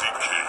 Music